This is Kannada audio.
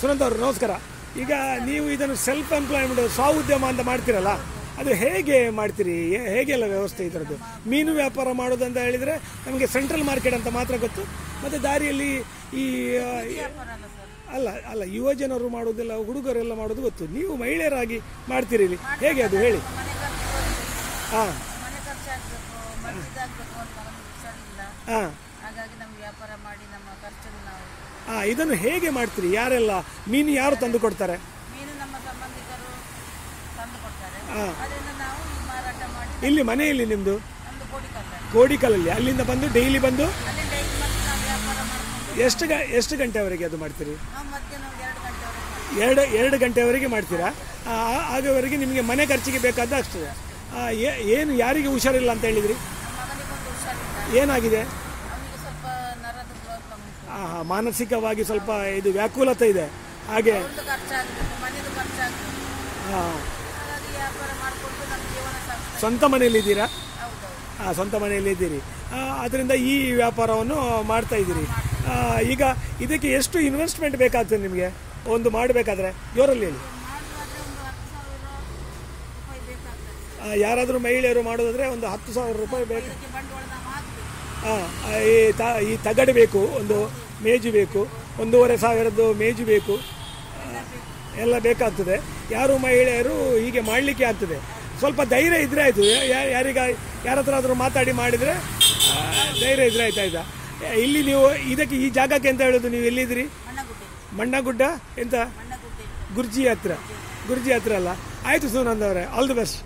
ಸುನಂತ್ ಅವರು ನಮಸ್ಕಾರ. ಈಗ ನೀವು ಇದನ್ನು ಸೆಲ್ಫ್ ಎಂಪ್ಲಾಯ್ಮೆಂಟ್ ಸ್ವ ಅಂತ ಮಾಡ್ತೀರಲ್ಲ ಅದು ಹೇಗೆ ಮಾಡ್ತೀರಿ? ಹೇಗೆಲ್ಲ ವ್ಯವಸ್ಥೆ ಇದರದ್ದು ಮೀನು ವ್ಯಾಪಾರ ಮಾಡೋದಂತ ಹೇಳಿದರೆ ನಮಗೆ ಸೆಂಟ್ರಲ್ ಮಾರ್ಕೆಟ್ ಅಂತ ಮಾತ್ರ ಗೊತ್ತು. ಮತ್ತು ದಾರಿಯಲ್ಲಿ ಈ ಅಲ್ಲ ಅಲ್ಲ ಯುವಜನರು ಮಾಡೋದಿಲ್ಲ ಹುಡುಗರೆಲ್ಲ ಮಾಡೋದು ಗೊತ್ತು. ನೀವು ಮಹಿಳೆಯರಾಗಿ ಮಾಡ್ತೀರಿ ಇಲ್ಲಿ. ಹೇಗೆ ಅದು ಹೇಳಿ? ಹಾಂ. ಅಂತ ಹಾಂ. ಹಾಗಾಗಿ ನಮ್ಮ ವ್ಯಾಪಾರ ಮಾಡಿ ನಮ್ಮ ಖರ್ಚನ್ನು ನಾವು ಹಾಂ ಇದನ್ನು ಹೇಗೆ ಮಾಡ್ತೀರಿ? ಯಾರೆಲ್ಲ ಮೀನು ಯಾರು ತಂದು ಕೊಡ್ತಾರೆ? ಮೀನು ನಮ್ಮ ಸಂಬಂಧಿಕರು ತಂದು ಕೊಡ್ತಾರೆ. ಹಾ. ಅದರಿಂದ ನಾವು ಮಾರಾಟ ಮಾಡಿ ಇಲ್ಲಿ ಮನೆಯಲ್ಲಿ ನಿಮ್ಮದು ನಮ್ದು ಕೋಡಿಕಲಲ್ಲಿ ಅಲ್ಲಿಂದ ಬಂದು ಡೈಲಿ ಬಂದು? ಅಲ್ಲಿ ಡೈಲಿ ಮತ್ತೆ ನಾವು ವ್ಯಾಪಾರ ಮಾಡ್ಕೊಂಡು ಎಷ್ಟು ಗ ಎಷ್ಟು ಗಂಟೆವರೆಗೆ ಅದು ಮಾಡ್ತೀರಿ? ನಾವು ಮಧ್ಯಾಹ್ನ ಒಂದು ಎರಡು ಗಂಟೆವರೆಗೆ ಮಾಡ್ತೀವಿ. ಎರಡು ಎರಡು ಗಂಟೆವರೆಗೆ ಮಾಡ್ತೀರಾ? ಆ, ಆ- ಆಗವರೆಗೆ ನಿಮಗೆ ಮನೆ ಖರ್ಚಿಗೆ ಬೇಕಾದ ಆಗ್ತದೆ ಆ, ಏ- ಏನು ಯಾರಿಗೆ ಹುಷಾರಿಲ್ಲ ಅಂತ ಹೇಳಿದ್ರಿ? ನಮ್ಮ ಮಗನಿಗೊಂದು ಹುಷಾರಿಲ್ಲ. ಏನಾಗಿದೆ ಅವನಿಗೆ ಸ್ವಲ್ಪ ನರದ ಪ್ರಾಬ್ಲಮ್ ಉಂಟು ಆ, ಹಾ, ಮಾನಸಿಕವಾಗಿ ಸ್ವಲ್ಪ ಇದು ವ್ಯಾಕುಲತೆ ಇದೆ. ಹಾಗೆ ಸ್ವಂತ ಮನೆಯಲ್ಲಿದ್ದೀರಾ? ಹಾಂ ಸ್ವಂತ ಮನೆಯಲ್ಲಿ ಇದ್ದೀರಿ ಅದರಿಂದ ಈ ವ್ಯಾಪಾರವನ್ನು ಮಾಡ್ತಾ ಇದ್ದೀರಿ. ಈಗ ಇದಕ್ಕೆ ಎಷ್ಟು ಇನ್ವೆಸ್ಟ್ಮೆಂಟ್ ಬೇಕಾಗ್ತದೆ ನಿಮಗೆ? ಒಂದು ಮಾಡಬೇಕಾದ್ರೆ ಜೋರಲ್ಲಿ ಹೇಳಿ. ಯಾರಾದರೂ ಮಹಿಳೆಯರು ಮಾಡೋದಾದ್ರೆ ಒಂದು ಹತ್ತು ಸಾವಿರ ರೂಪಾಯಿ ಬೇಕು ಹಾಂ ಈ ತ ಈ ತಗಡು ಬೇಕು ಒಂದು ಮೇಜು ಬೇಕು, ಒಂದೂವರೆ ಸಾವಿರದ್ದು ಮೇಜು ಬೇಕು. ಎಲ್ಲ ಬೇಕಾಗ್ತದೆ. ಯಾರು ಮಹಿಳೆಯರು ಹೀಗೆ ಮಾಡಲಿಕ್ಕೆ ಆಗ್ತದೆ. ಸ್ವಲ್ಪ ಧೈರ್ಯ ಇದ್ರೆ ಆಯಿತು. ಯಾರಿಗ ಯಾರ ಹತ್ರ ಆದರೂ ಮಾತಾಡಿ ಮಾಡಿದರೆ ಧೈರ್ಯ ಇದ್ರೆ ಆಯ್ತು ಇಲ್ಲಿ ನೀವು ಇದಕ್ಕೆ ಈ ಜಾಗಕ್ಕೆ ಅಂತ ಹೇಳೋದು? ನೀವು ಎಲ್ಲಿದ್ದೀರಿ? ಮಣ್ಣಗುಡ್ಡೆ ಎಂತ? ಗುರ್ಜಿ ಹತ್ರ. ಗುರ್ಜಿ ಹತ್ರ ಅಲ್ಲ. ಆಯಿತು ಸುನಂದ್ ಅವರೇ ಆಲ್ ದಿ ಬೆಸ್ಟ್